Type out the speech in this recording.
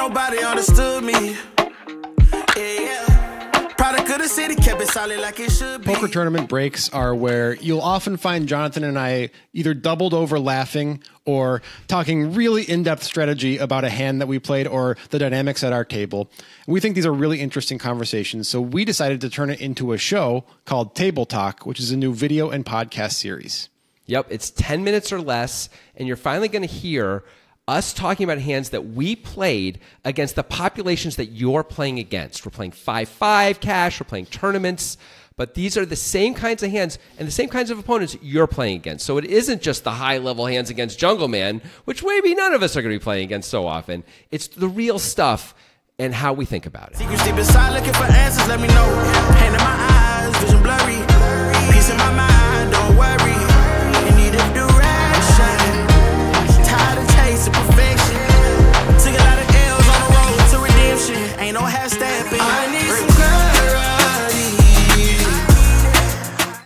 nobody understood me. Yeah, yeah. Product of the city kept it solid like it should be. Poker tournament breaks are where you'll often find Jonathan and I either doubled over laughing or talking really in depth strategy about a hand that we played or the dynamics at our table. We think these are really interesting conversations, so we decided to turn it into a show called Table Talk, which is a new video and podcast series. Yep, it's 10 minutes or less, and you're finally going to hear us talking about hands that we played against the populations that you're playing against. We're playing 5 5 cash, we're playing tournaments, but these are the same kinds of hands and the same kinds of opponents you're playing against. So it isn't just the high level hands against Jungle Man, which maybe none of us are going to be playing against so often. It's the real stuff and how we think about it.